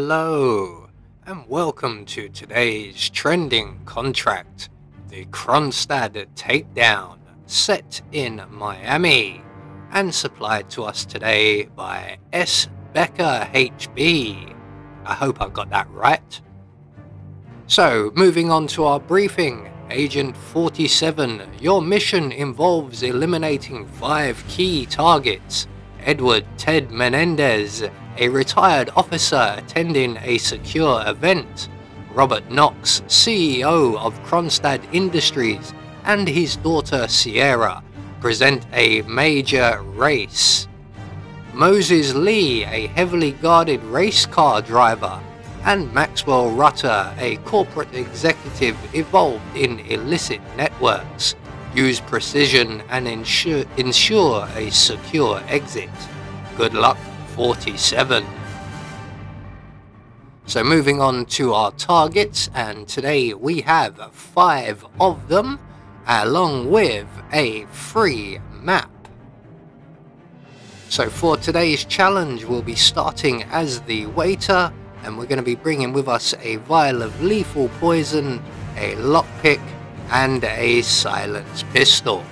Hello, and welcome to today's trending contract, the Kronstadt Takedown, set in Miami, and supplied to us today by S. Becker HB. I hope I've got that right. So, moving on to our briefing. Agent 47, your mission involves eliminating five key targets. Edward Ted Menendez, a retired officer attending a secure event. Robert Knox, CEO of Kronstadt Industries, and his daughter Sierra present a major race. Moses Lee, a heavily guarded race car driver, and Maxwell Rutter, a corporate executive involved in illicit networks, use precision and ensure, ensure a secure exit. Good luck, 47. So moving on to our targets, and today we have five of them, along with a free map. So for today's challenge, we'll be starting as the waiter, and we're going to be bringing with us a vial of lethal poison, a lockpick, and a silence pistol.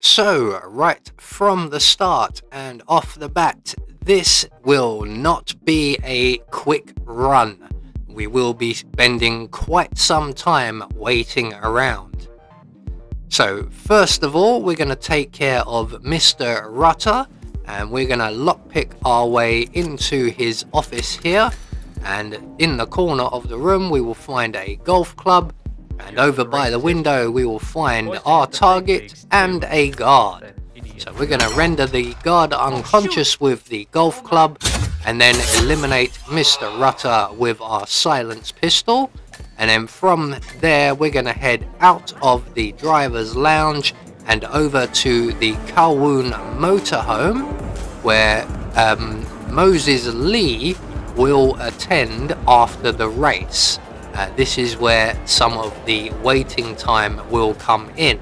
So, right from the start and off the bat, this will not be a quick run. We will be spending quite some time waiting around. So, first of all, we're going to take care of Mr. Rutter, and we're going to lockpick our way into his office here and in the corner of the room we will find a golf club and over by the window we will find our target and a guard so we're going to render the guard unconscious with the golf club and then eliminate Mr. Rutter with our silence pistol and then from there we're going to head out of the driver's lounge and over to the Kowloon motorhome where um, Moses Lee will attend after the race. Uh, this is where some of the waiting time will come in.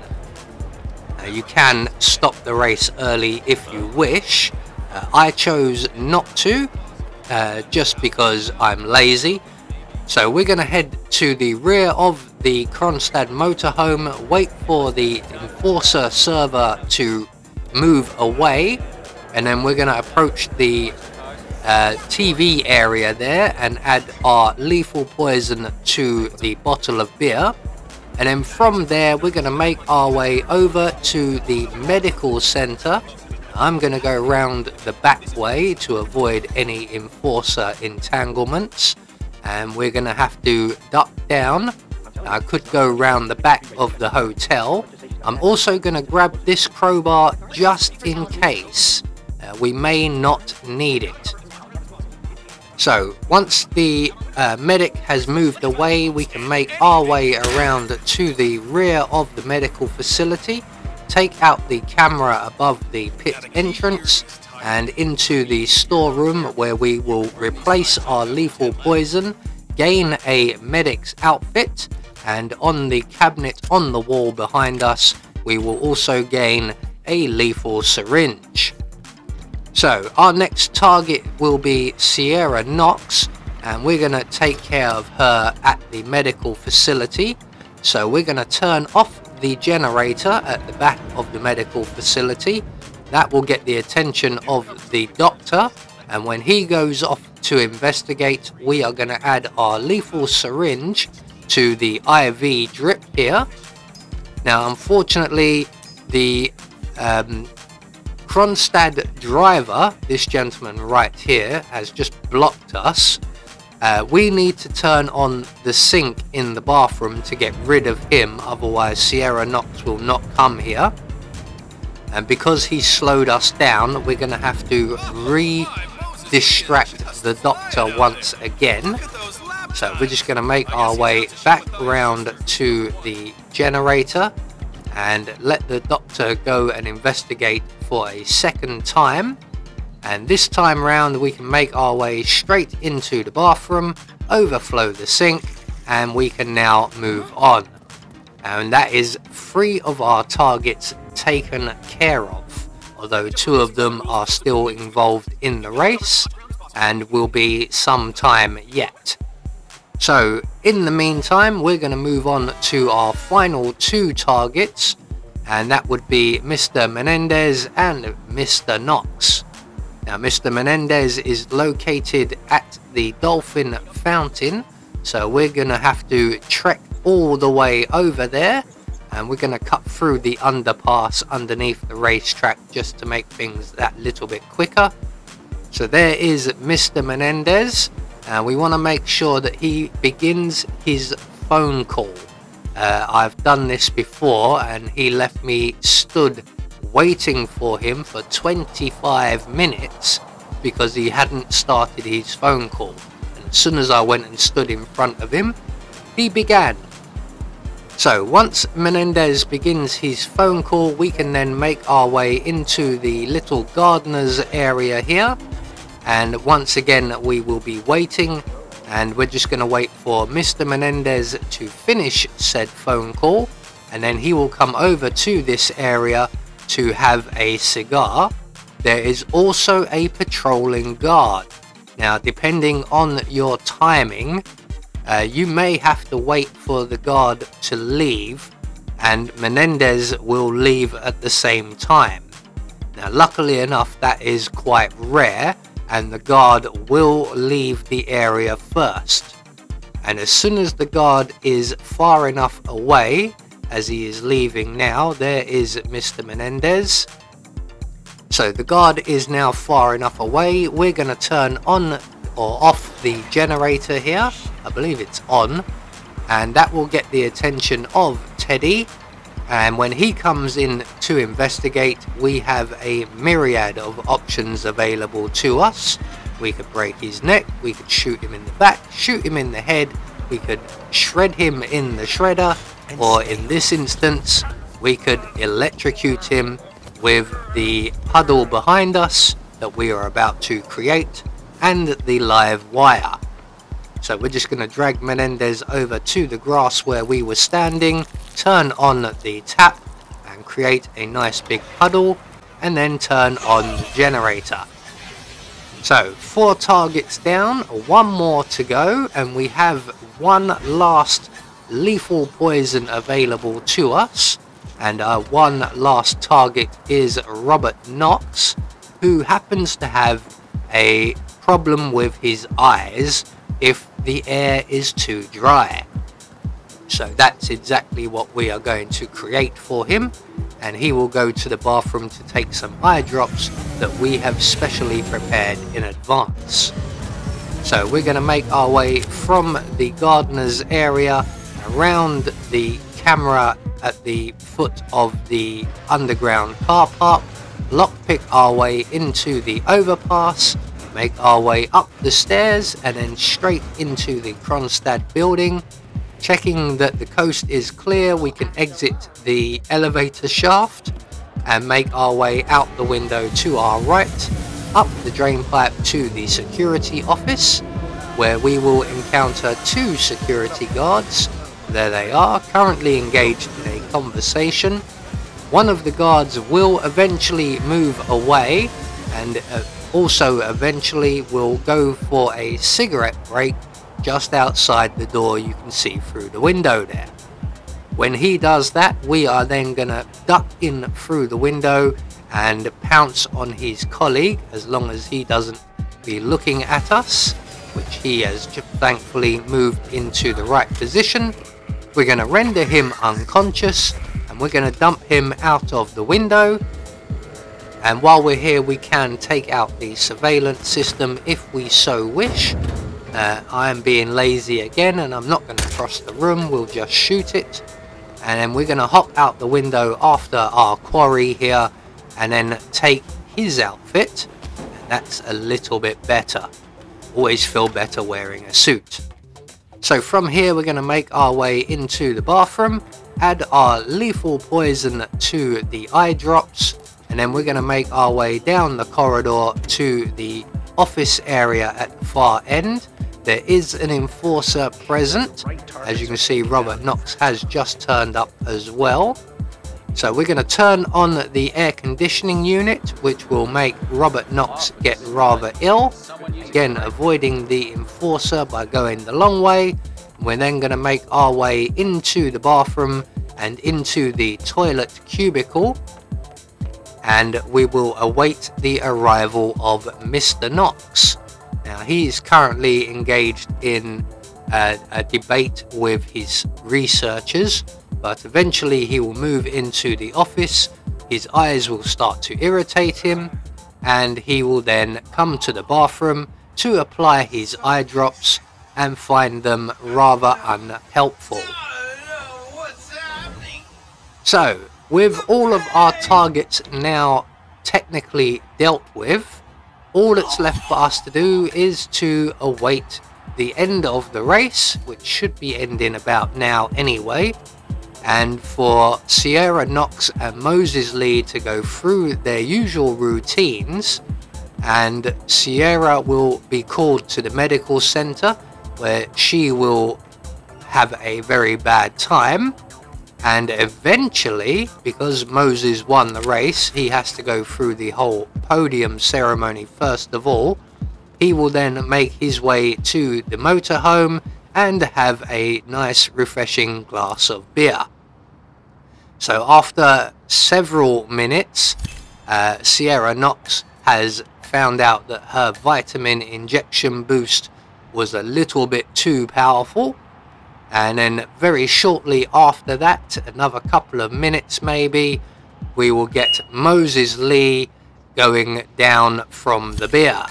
Uh, you can stop the race early if you wish. Uh, I chose not to, uh, just because I'm lazy. So we're going to head to the rear of the Kronstadt motorhome, wait for the enforcer server to move away, and then we're going to approach the uh, TV area there and add our lethal poison to the bottle of beer. And then from there, we're going to make our way over to the medical center. I'm going to go around the back way to avoid any enforcer entanglements and we're going to have to duck down. I could go around the back of the hotel. I'm also going to grab this crowbar just in case. Uh, we may not need it. So, once the uh, medic has moved away, we can make our way around to the rear of the medical facility, take out the camera above the pit entrance, and into the storeroom where we will replace our lethal poison, gain a medic's outfit, and on the cabinet on the wall behind us, we will also gain a lethal syringe. So, our next target will be Sierra Knox, and we're going to take care of her at the medical facility. So, we're going to turn off the generator at the back of the medical facility that will get the attention of the doctor, and when he goes off to investigate, we are going to add our lethal syringe to the IV drip here. Now, unfortunately, the um, Kronstadt driver, this gentleman right here, has just blocked us. Uh, we need to turn on the sink in the bathroom to get rid of him, otherwise Sierra Knox will not come here. And because he slowed us down we're going to have to re-distract the doctor once again. So we're just going to make our way back around to the generator and let the doctor go and investigate for a second time and this time round we can make our way straight into the bathroom overflow the sink and we can now move on and that is three of our targets taken care of, although two of them are still involved in the race. and will be some time yet. So in the meantime, we're going to move on to our final two targets, and that would be Mr. Menendez and Mr. Knox. Now, Mr. Menendez is located at the Dolphin Fountain, so we're going to have to trek all the way over there, and we're going to cut through the underpass underneath the racetrack just to make things that little bit quicker. So there is Mr. Menendez, and we want to make sure that he begins his phone call. Uh, I've done this before and he left me stood waiting for him for 25 minutes because he hadn't started his phone call. And as soon as I went and stood in front of him, he began. So once Menendez begins his phone call, we can then make our way into the little gardener's area here and once again we will be waiting and we're just going to wait for Mr. Menendez to finish said phone call and then he will come over to this area to have a cigar. There is also a patrolling guard. Now depending on your timing uh, you may have to wait for the guard to leave and Menendez will leave at the same time. Now luckily enough that is quite rare and the guard will leave the area first. And as soon as the guard is far enough away, as he is leaving now, there is Mr. Menendez. So the guard is now far enough away. We're going to turn on or off the generator here. I believe it's on. And that will get the attention of Teddy and when he comes in to investigate we have a myriad of options available to us. We could break his neck we could shoot him in the back shoot him in the head we could shred him in the shredder or in this instance we could electrocute him with the puddle behind us that we are about to create and the live wire so we're just going to drag Menendez over to the grass where we were standing, turn on the tap and create a nice big puddle and then turn on the generator. So four targets down, one more to go and we have one last lethal poison available to us and our one last target is Robert Knox who happens to have a problem with his eyes if the air is too dry. So that's exactly what we are going to create for him and he will go to the bathroom to take some eye drops that we have specially prepared in advance. So we're going to make our way from the gardener's area around the camera at the foot of the underground car park, lockpick our way into the overpass make our way up the stairs and then straight into the Kronstadt building. Checking that the coast is clear, we can exit the elevator shaft and make our way out the window to our right, up the drain pipe to the security office, where we will encounter two security guards. There they are, currently engaged in a conversation. One of the guards will eventually move away and uh, also eventually we'll go for a cigarette break just outside the door you can see through the window there. When he does that, we are then going to duck in through the window and pounce on his colleague as long as he doesn't be looking at us, which he has thankfully moved into the right position. We're going to render him unconscious and we're going to dump him out of the window and while we're here we can take out the surveillance system if we so wish. Uh, I am being lazy again and I'm not going to cross the room. We'll just shoot it. And then we're going to hop out the window after our quarry here and then take his outfit. That's a little bit better. Always feel better wearing a suit. So from here we're going to make our way into the bathroom add our lethal poison to the eye drops and then we're going to make our way down the corridor to the office area at the far end. There is an enforcer present. As you can see, Robert Knox has just turned up as well. So we're going to turn on the air conditioning unit, which will make Robert Knox get rather ill. Again, avoiding the enforcer by going the long way. We're then going to make our way into the bathroom and into the toilet cubicle. And we will await the arrival of Mr. Knox. Now, he is currently engaged in a, a debate with his researchers but eventually he will move into the office, his eyes will start to irritate him, and he will then come to the bathroom to apply his eye drops and find them rather unhelpful. So, with all of our targets now technically dealt with, all that's left for us to do is to await the end of the race, which should be ending about now anyway, and for Sierra Knox and Moses Lee to go through their usual routines and Sierra will be called to the medical center where she will have a very bad time and eventually because Moses won the race he has to go through the whole podium ceremony first of all he will then make his way to the motorhome and have a nice refreshing glass of beer so after several minutes, uh, Sierra Knox has found out that her vitamin injection boost was a little bit too powerful. And then very shortly after that, another couple of minutes maybe, we will get Moses Lee going down from the beer.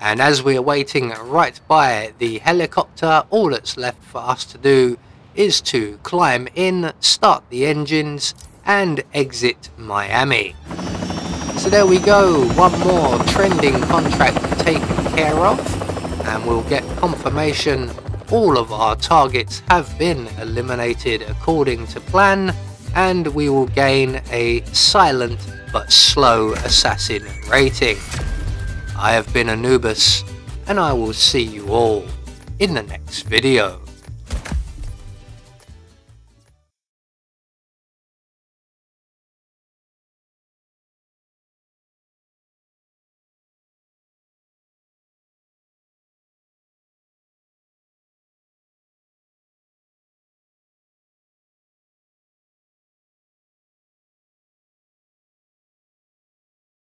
And as we are waiting right by the helicopter, all that's left for us to do is to climb in, start the engines, and exit Miami. So there we go, one more trending contract taken care of, and we'll get confirmation all of our targets have been eliminated according to plan, and we will gain a silent but slow assassin rating. I have been Anubis, and I will see you all in the next video.